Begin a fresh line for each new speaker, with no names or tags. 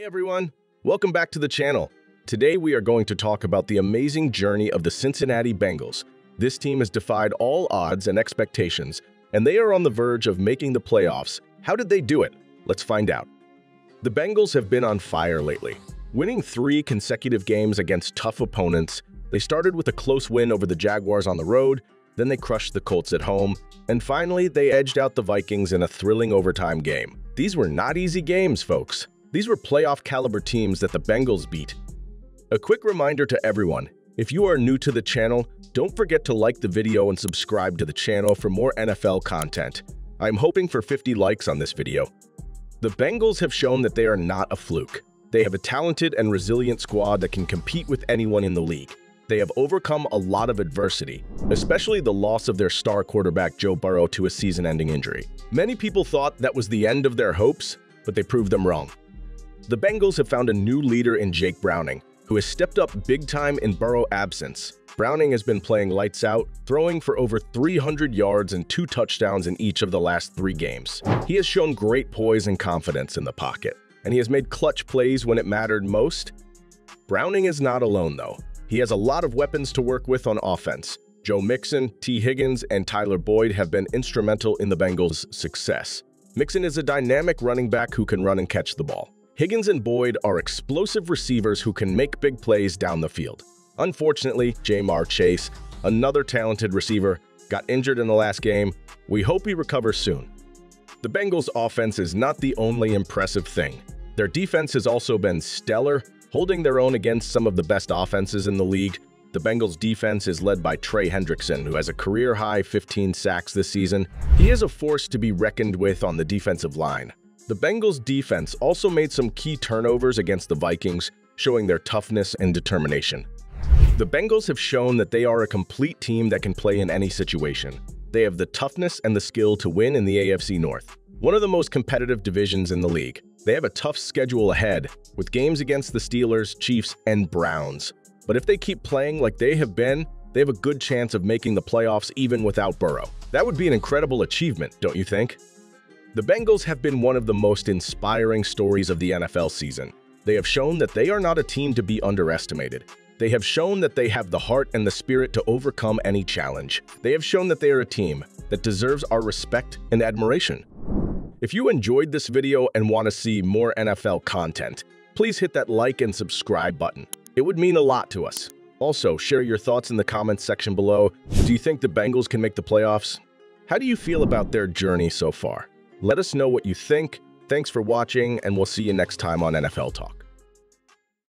Hey everyone, welcome back to the channel. Today we are going to talk about the amazing journey of the Cincinnati Bengals. This team has defied all odds and expectations, and they are on the verge of making the playoffs. How did they do it? Let's find out. The Bengals have been on fire lately. Winning three consecutive games against tough opponents, they started with a close win over the Jaguars on the road, then they crushed the Colts at home, and finally they edged out the Vikings in a thrilling overtime game. These were not easy games, folks. These were playoff caliber teams that the Bengals beat. A quick reminder to everyone, if you are new to the channel, don't forget to like the video and subscribe to the channel for more NFL content. I'm hoping for 50 likes on this video. The Bengals have shown that they are not a fluke. They have a talented and resilient squad that can compete with anyone in the league. They have overcome a lot of adversity, especially the loss of their star quarterback Joe Burrow to a season-ending injury. Many people thought that was the end of their hopes, but they proved them wrong. The Bengals have found a new leader in Jake Browning, who has stepped up big time in Burrow absence. Browning has been playing lights out, throwing for over 300 yards and two touchdowns in each of the last three games. He has shown great poise and confidence in the pocket, and he has made clutch plays when it mattered most. Browning is not alone, though. He has a lot of weapons to work with on offense. Joe Mixon, Tee Higgins, and Tyler Boyd have been instrumental in the Bengals' success. Mixon is a dynamic running back who can run and catch the ball. Higgins and Boyd are explosive receivers who can make big plays down the field. Unfortunately, Ja'Marr Chase, another talented receiver, got injured in the last game. We hope he recovers soon. The Bengals' offense is not the only impressive thing. Their defense has also been stellar, holding their own against some of the best offenses in the league. The Bengals' defense is led by Trey Hendrickson, who has a career-high 15 sacks this season. He is a force to be reckoned with on the defensive line. The Bengals' defense also made some key turnovers against the Vikings, showing their toughness and determination. The Bengals have shown that they are a complete team that can play in any situation. They have the toughness and the skill to win in the AFC North, one of the most competitive divisions in the league. They have a tough schedule ahead, with games against the Steelers, Chiefs, and Browns. But if they keep playing like they have been, they have a good chance of making the playoffs even without Burrow. That would be an incredible achievement, don't you think? The Bengals have been one of the most inspiring stories of the NFL season. They have shown that they are not a team to be underestimated. They have shown that they have the heart and the spirit to overcome any challenge. They have shown that they are a team that deserves our respect and admiration. If you enjoyed this video and want to see more NFL content, please hit that like and subscribe button. It would mean a lot to us. Also, share your thoughts in the comments section below. Do you think the Bengals can make the playoffs? How do you feel about their journey so far? Let us know what you think. Thanks for watching, and we'll see you next time on NFL Talk.